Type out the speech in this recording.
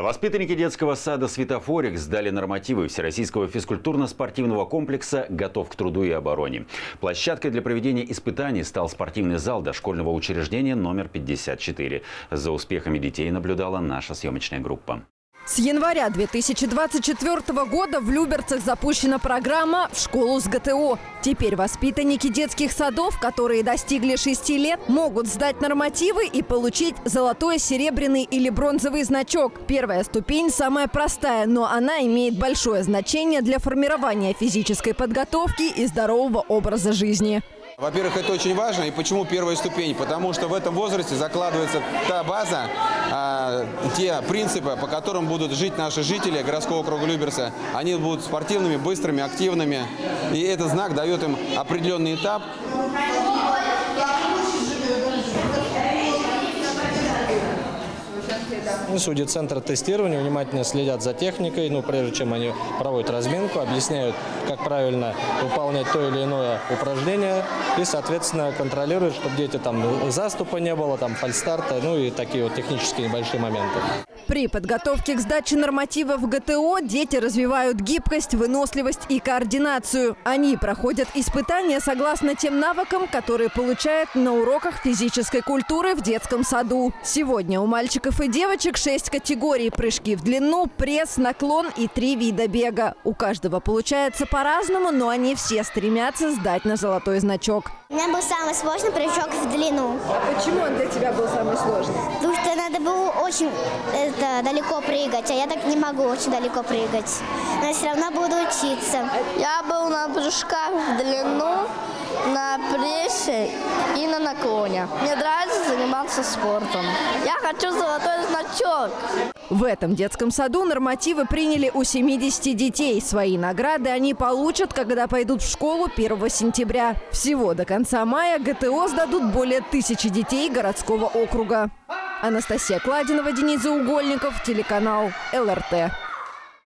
Воспитанники детского сада «Светофорик» сдали нормативы Всероссийского физкультурно-спортивного комплекса «Готов к труду и обороне». Площадкой для проведения испытаний стал спортивный зал дошкольного учреждения номер 54. За успехами детей наблюдала наша съемочная группа. С января 2024 года в Люберцах запущена программа «В школу с ГТО». Теперь воспитанники детских садов, которые достигли 6 лет, могут сдать нормативы и получить золотой, серебряный или бронзовый значок. Первая ступень самая простая, но она имеет большое значение для формирования физической подготовки и здорового образа жизни. Во-первых, это очень важно. И почему первая ступень? Потому что в этом возрасте закладывается та база, а, те принципы, по которым будут жить наши жители городского округа Люберса. Они будут спортивными, быстрыми, активными. И этот знак дает им определенный этап Ну, судьи центра тестирования внимательно следят за техникой, ну, прежде чем они проводят разминку, объясняют, как правильно выполнять то или иное упражнение и, соответственно, контролируют, чтобы дети там заступа не было, там фальстарта, ну и такие вот технические небольшие моменты. При подготовке к сдаче нормативов ГТО дети развивают гибкость, выносливость и координацию. Они проходят испытания согласно тем навыкам, которые получают на уроках физической культуры в детском саду. Сегодня у мальчиков и девочек шесть категорий. Прыжки в длину, пресс, наклон и три вида бега. У каждого получается по-разному, но они все стремятся сдать на золотой значок. У меня был самый сложный прыжок в длину. А почему он для тебя был самый сложный? Потому что надо было очень это, далеко прыгать, а я так не могу очень далеко прыгать. Но я все равно буду учиться. Я был на прыжках в длину, на прессе и на наклоне. Мне заниматься спортом. Я хочу золотой значок. В этом детском саду нормативы приняли у 70 детей. Свои награды они получат, когда пойдут в школу 1 сентября. Всего до конца мая ГТО сдадут более тысячи детей городского округа. Анастасия Кладинова, Денис Заугольников, телеканал ЛРТ.